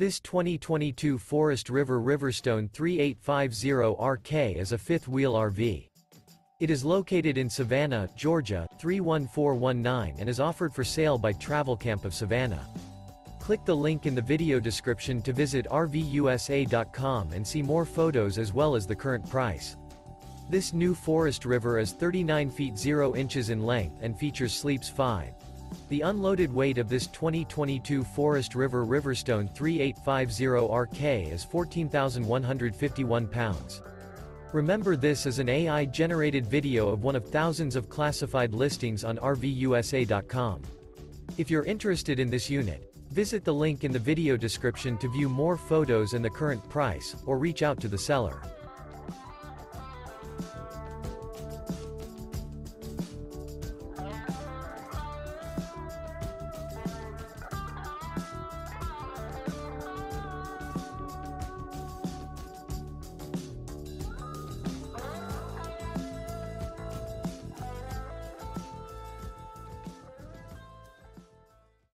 This 2022 Forest River RiverStone 3850RK is a fifth-wheel RV. It is located in Savannah, Georgia, 31419 and is offered for sale by Travelcamp of Savannah. Click the link in the video description to visit RVUSA.com and see more photos as well as the current price. This new Forest River is 39 feet 0 inches in length and features sleeps 5. The unloaded weight of this 2022 Forest River RiverStone 3850RK is 14,151 pounds. Remember this is an AI-generated video of one of thousands of classified listings on RVUSA.com. If you're interested in this unit, visit the link in the video description to view more photos and the current price, or reach out to the seller.